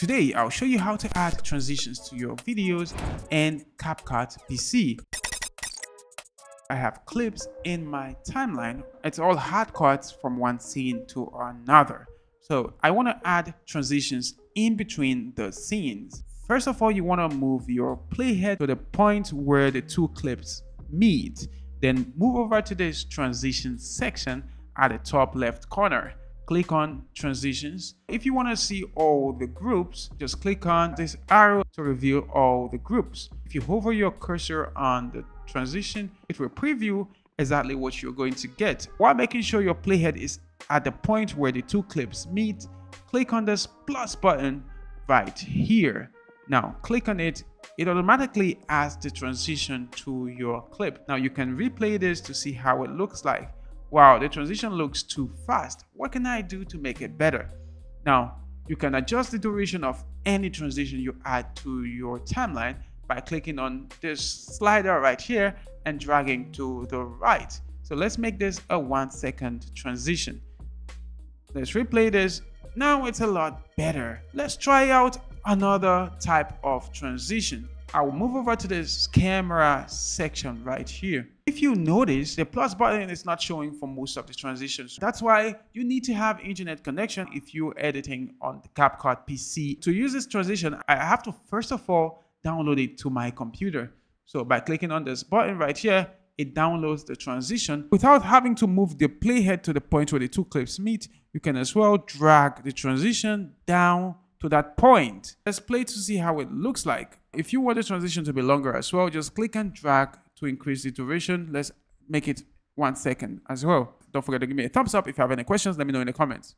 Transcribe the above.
Today, I'll show you how to add transitions to your videos and CapCut PC. I have clips in my timeline. It's all hard cuts from one scene to another. So I want to add transitions in between the scenes. First of all, you want to move your playhead to the point where the two clips meet. Then move over to this transition section at the top left corner click on transitions. If you want to see all the groups, just click on this arrow to reveal all the groups. If you hover your cursor on the transition, it will preview exactly what you're going to get. While making sure your playhead is at the point where the two clips meet, click on this plus button right here. Now click on it, it automatically adds the transition to your clip. Now you can replay this to see how it looks like wow, the transition looks too fast. What can I do to make it better? Now, you can adjust the duration of any transition you add to your timeline by clicking on this slider right here and dragging to the right. So let's make this a one second transition. Let's replay this. Now it's a lot better. Let's try out another type of transition. I will move over to this camera section right here. If you notice, the plus button is not showing for most of the transitions. That's why you need to have internet connection if you're editing on the CapCut PC. To use this transition, I have to first of all download it to my computer. So by clicking on this button right here, it downloads the transition. Without having to move the playhead to the point where the two clips meet, you can as well drag the transition down to that point. Let's play to see how it looks like. If you want the transition to be longer as well, just click and drag to increase the duration. Let's make it one second as well. Don't forget to give me a thumbs up. If you have any questions, let me know in the comments.